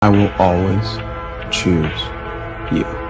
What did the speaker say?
I will always choose you.